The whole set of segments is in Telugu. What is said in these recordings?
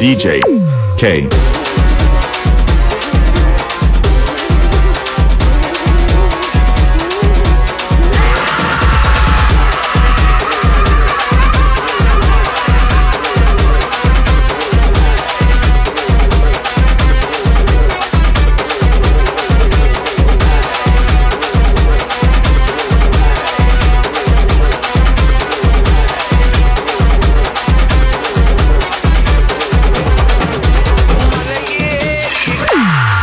DJ K.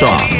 song.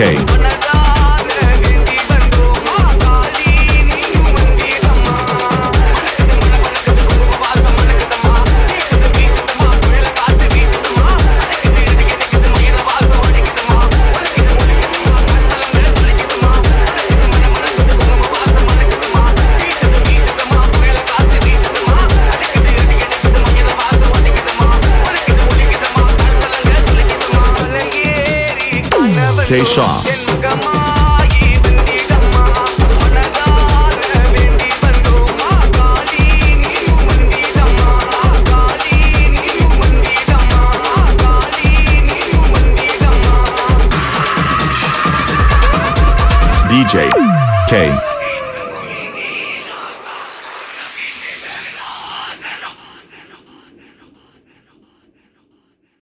Okay. Jay Shaw.